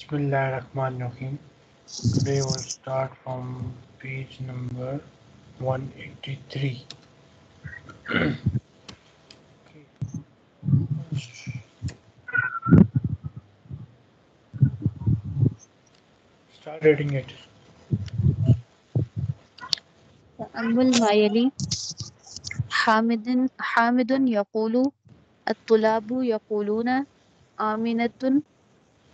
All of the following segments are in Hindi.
Bismillahirrahmanirrahim. Today we'll start from page number 183. okay. Start reading it. Amul Mayali Hamidun Hamidun Yaqulu At-Tulabu Yaquluna Aminatun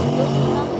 अतवालिबात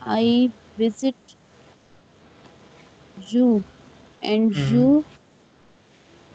I visit you and Mhm. you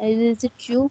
I visit you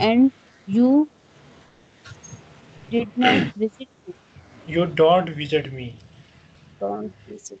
and you did not visit me You don't visit me. don't visit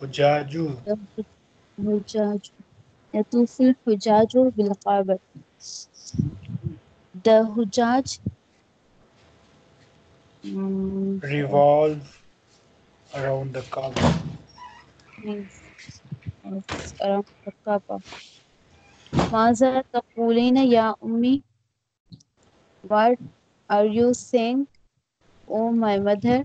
हुजाजु हुजाजु यतूफुल हुजाजु बिलकाबत the hujaj um, revolve around the Kaaba. Yes, yes, around the Kaaba. Maza taqulina ya ummi. What are you saying, oh my mother?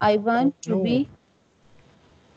I want to be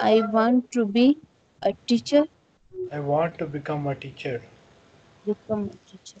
I want to be a teacher. I want to become a teacher. become a teacher.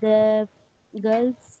The girls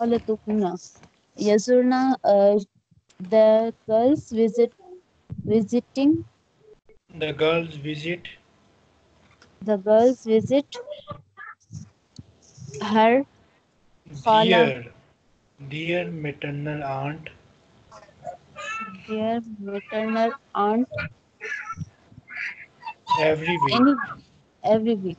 yes Yasurna, uh, the girls visit, visiting. The girls visit. The girls visit her. Dear, dear maternal aunt. Dear maternal aunt. Every week. Any, every week.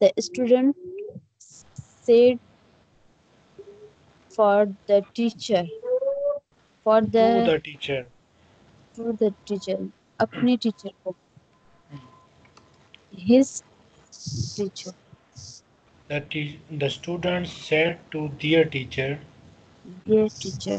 the student said for the teacher for To the the teacher. to the teacher अपने टीचर को his teacher The, te- the students said to their teacher, dear teacher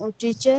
or teacher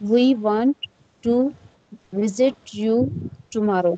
we want to visit you tomorrow.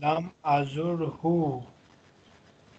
lam azurhu.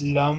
lam,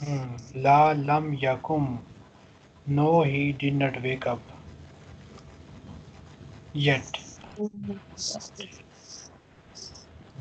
Hmm, La, lam, yakum. No, he did not wake up. Yet.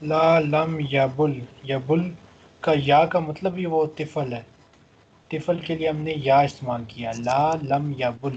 La lump याबुल याबुल का या का मतलब ही वो तिफल है तिफल के लिए हमने या इस्तेमाल किया ला लम याबुल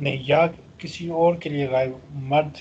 नहीं या किसी और के लिए गायब मर्द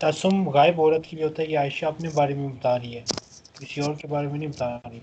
तसुम गायब औरत के लिए होता है ये आयशा अपने बारे में बता रही है किसी और के बारे में नहीं बता रही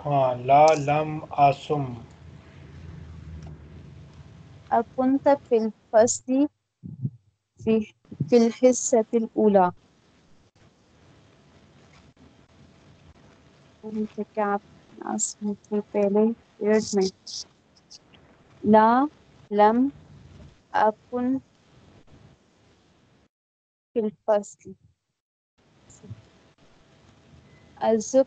हाँ ला लम आसुम अकुंत फिल फसली फिल हिस्सतिल उला क्या आप पहले पीरियड में ला लम अकुन फिल फसली अजुब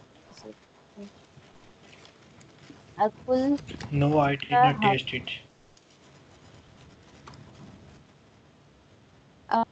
apple? No, I did not taste it.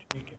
ठीक है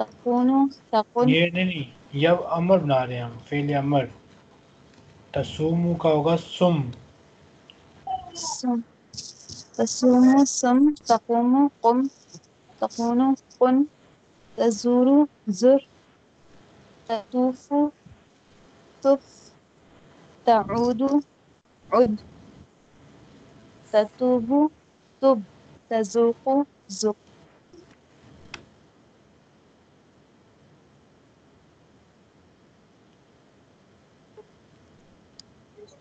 तकुनु तकुन ये नहीं नहीं यब अमर बना रहे हैं हम फेल अमर। तसूमु का होगा सुम। सुम। तसूमु सुम तकुमु कुम। तकुनु कुन। तजूरु जुर। ततूफु तुफ। तऊदु उद। ततूबु तुब। तजूकु जुक।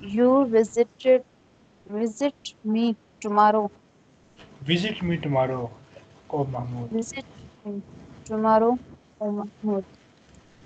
You visited visit me tomorrow. Visit me tomorrow, O Mahmoud. Visit me tomorrow, O Mahmoud.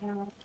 Count,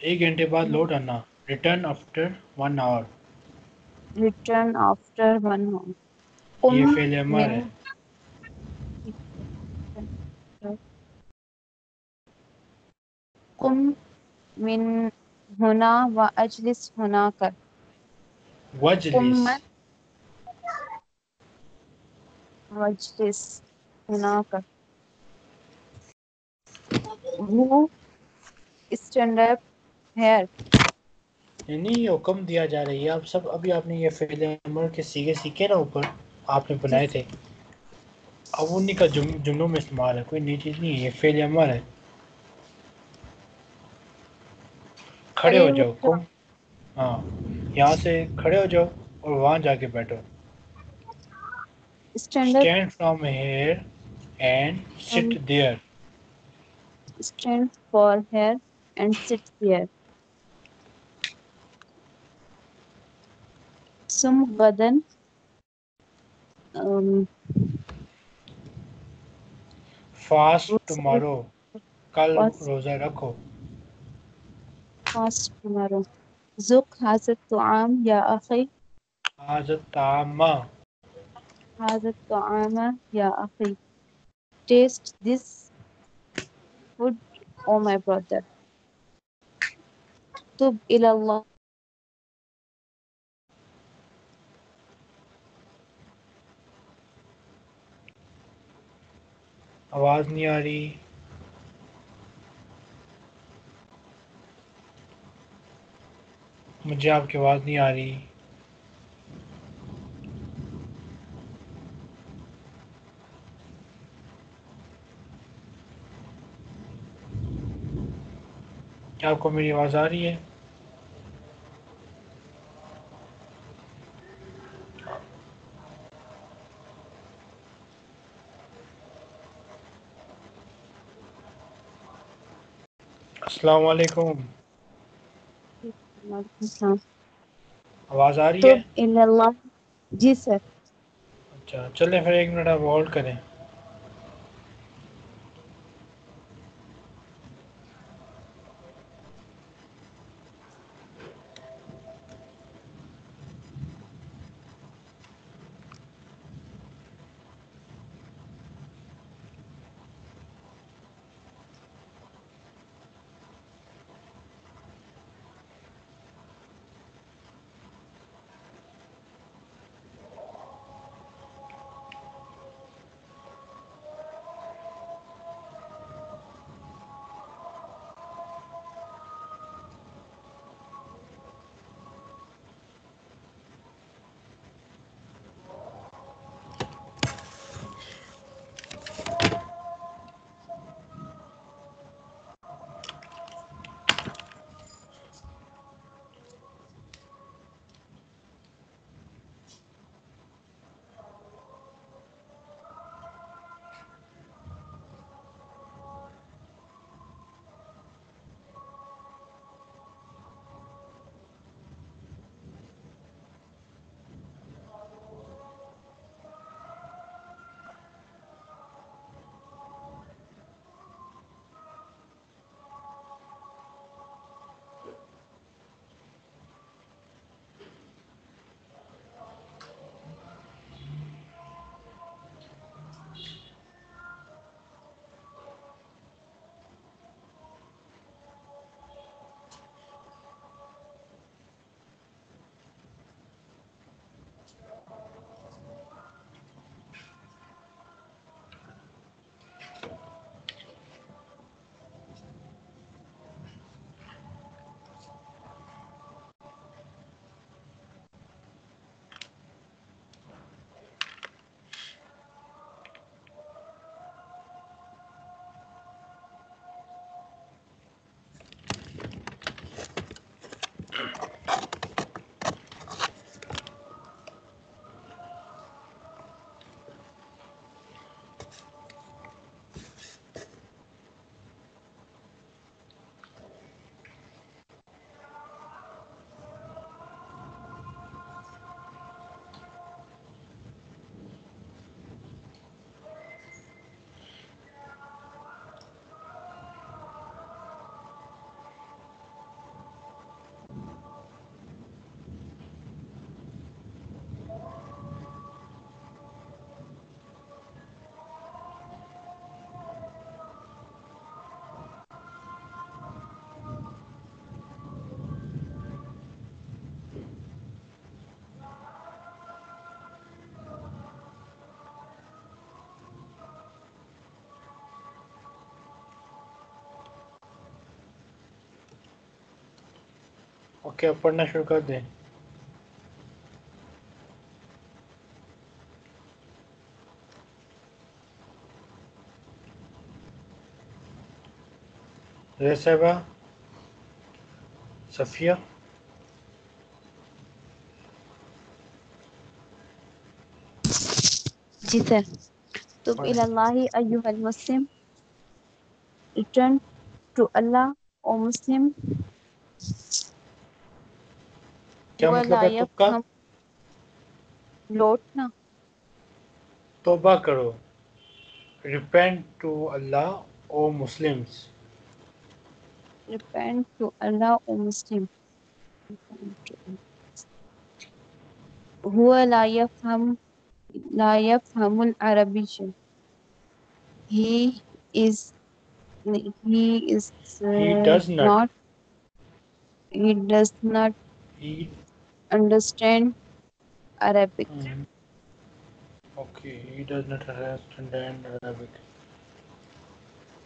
एक घंटे बाद लौट आना। Return after one hour return after one hour ये फेल है मर है। कुम मिन हुना व अजलिस हुना कर। वजलिस। वजलिस हुना कर। वो स्टैंड अप here? यानी ये हुक्म दिया जा रही है। आप सब अभी आपने ये के सीखे सीखे ना ऊपर आपने बनाए थे। अब उन्हीं का जुम, जुमलों में इस्तेमाल है कोई नई चीज़ नहीं है ये फेल अमर है। खड़े हो जाओ कुम। हाँ यहाँ से खड़े हो जाओ और वहाँ जाके बैठो। Stand up, stand from here and sit And- there stand for here and sit here. सुम गदन फास्ट टुमारो कल रोजा रखो फास्ट टुमारो जुक हाजत तो आम या अखी हाजत तामा हाजत तो आमा या अखी taste this food oh my brother तुब इला आवाज़ नहीं आ रही। मुझे आपकी आवाज़ नहीं आ रही। क्या आपको मेरी आवाज़ आ रही है? अस्सलाम वालेकुम आवाज़ आ रही तो है? जी सर अच्छा चलें फिर एक मिनट आप होल्ड करें। ओके अब पढ़ना शुरू कर दें। साहबा सफ़िया। जी सर। तो पढ़ें। इल्लल्लाहि अय्युहल मुस्लिम return to Allah ओ मुस्लिम क्या मतलब है तुक्का? लौटना तौबा करो। Repent to Allah O Muslims repent to Allah O Muslim हुआ ला यफहम ला यफहमुल अरबिय्य he is he is uh, He does not. he does not he understand Arabic. Mm. Okay, he does not understand Arabic.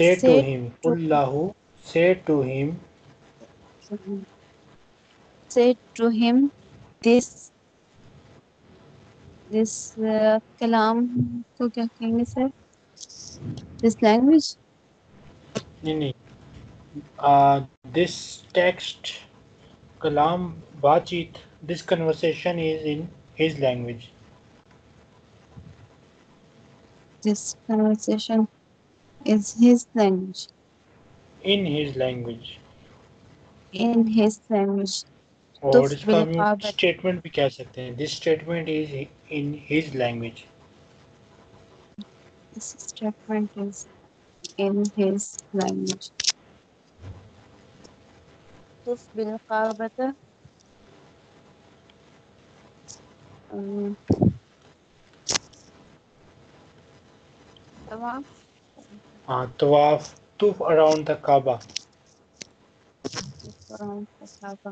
say to Say him to- कुल्लाहु say to him say to him this this कलाम को क्या कहेंगे सर दिस लैंग्वेज नहीं नहीं दिस टेक्स्ट कलाम बातचीत this conversation is in his language this conversation is his language. In his language. In his language. और तो इसका हम स्टेटमेंट भी कह सकते हैं this statement is in his language this statement is in his language तुफ बिलकाबत तमाम uh, tawaf, toof around the Kaaba. around the Kaaba.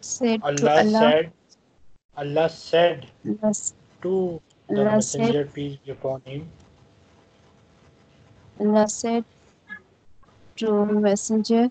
said Allah, Allah said Allah said to the Allah messenger said, peace be upon him Allah said to messenger,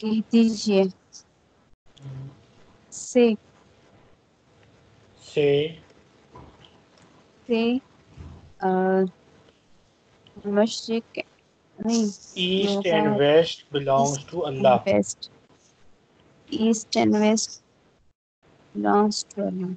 कह दीजिए से से uh, मशरिक नहीं east Yoga and west belongs to Allah west east and west belongs to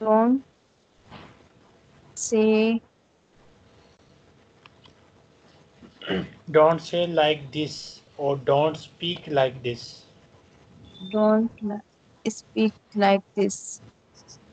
don't say don't say like this or don't speak like this don't la- speak like this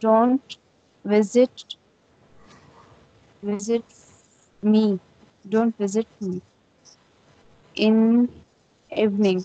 don't visit visit me don't visit me in evening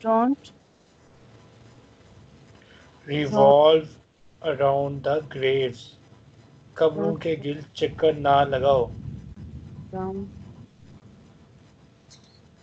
don't revolve around the graves कब्रों के गिल चक्कर ना लगाओ um,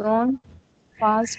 don't fast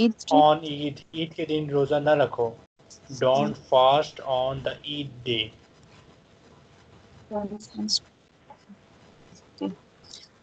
Eid on Eid Eid के दिन रोजा ना रखो don't fast on the Eid day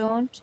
don't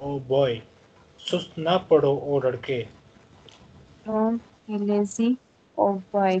oh boy सुस्त ना पड़ो ओ लड़के don't be lazy or boy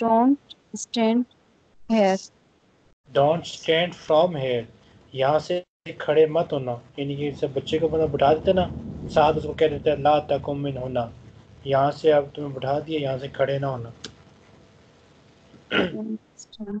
don't stand here don't stand from here यहाँ से खड़े मत होना यानी कि जब बच्चे को मतलब बिठा देते ना साथ उसको कह देते हैं ला तकुम मिन होना यहाँ से अब तुम्हें बिठा दिए यहाँ से खड़े ना होना don't stand.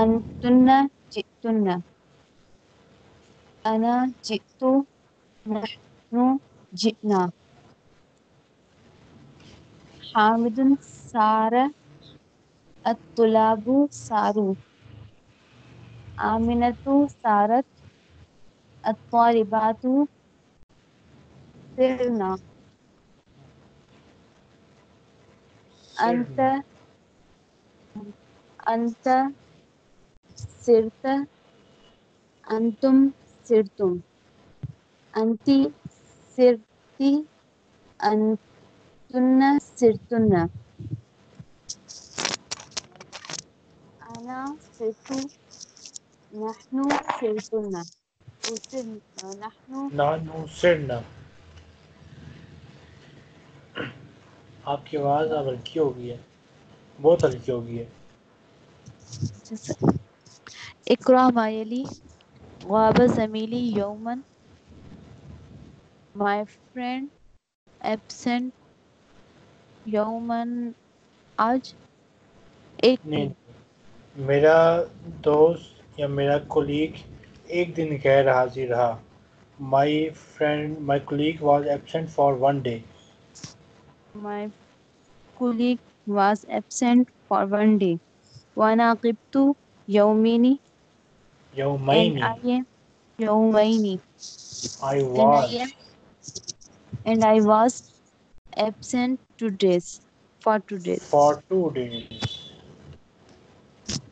अन्तुन्न जितुन्न अना जितु नहनु जितना हामिदुन सार अतुलाबु सारु। आमिनतु सारत अत्वारिबातु सिरना अंत अंत अंतुम सिरतुम। अंति सिरति अंतुन्ना सिरतुन्ना। सिरतु नहनु नहनु। सिरना आपकी आवाज़ अब हल्की हो गई है। बहुत हल्की हो गई है। अच्छा, इकरा मायली गाब जमीली यौमन माय फ्रेंड एब्सेंट यौमन आज एक मेरा दोस्त या मेरा कोलीग एक दिन गैर हाजिर रहा my friend my colleague was absent for one day my colleague was absent for one day वाना गिब्तु यौमिनी And I am I was. And I, am, and I was absent two days. For two days. For two days.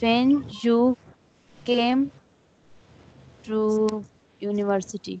When you came to university.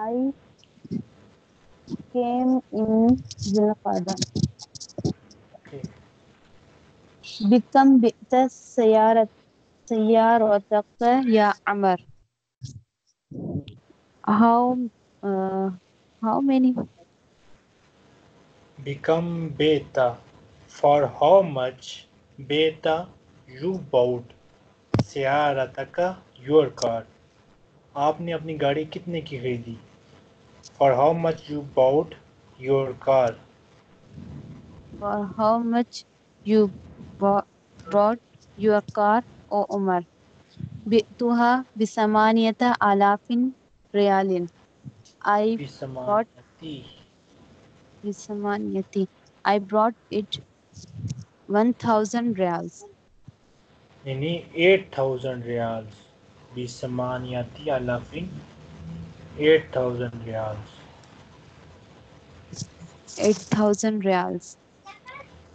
I came in Zulqada. Okay. Bikam bi'ta sayarat sayarataka ya Amr? How uh, how many? Become beta. For how much beta you bought Sayarataka your car? आपने अपनी गाड़ी कितने की खरीदी for how much you bought your car. For how much you bought your car, O Umar. Bi'tuha bisamaniyata alafin realin. I bought bisamaniyati. I brought it 1000 reals. Any eight thousand reals. बिसमानियाती alafin 8,000 reals. 8,000 reals.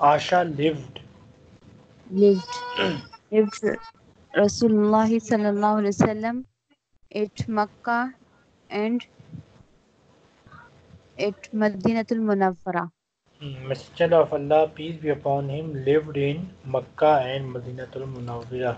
Asha lived. Lived. lived Rasulullah sallallahu alaihi wasallam at Makkah and at Madinatul Munawwara. messenger of Allah peace be upon him lived in Makkah and Madinatul Munawwirah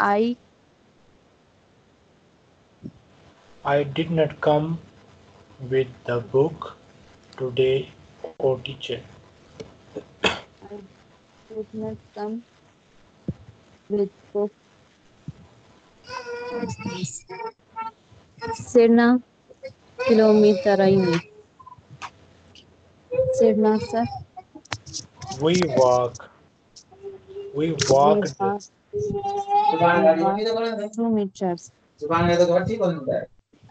I I did not come with the book today, O teacher. did could not come with book. Sirna kilometeraini. Sirna sir. We walk. We walked. Two meters. जुबान में तो घर ठीक होता है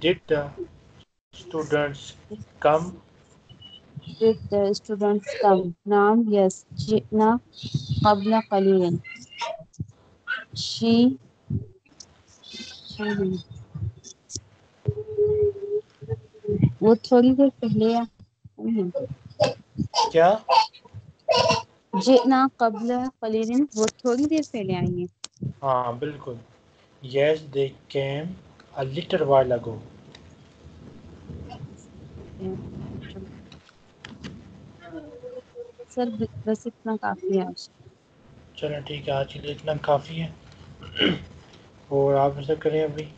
did the students come? Did the students come? Naam, yes. Jitna qabla qalilin. She, she वो थोड़ी देर पहले या क्या जितना कबल कलीरिन वो थोड़ी देर पहले आई है हाँ बिल्कुल yes they came a little while ago. Sir बस इतना काफ़ी है। आज चलो ठीक है आज के लिए इतना काफ़ी है। और आप ऐसा करें अभी।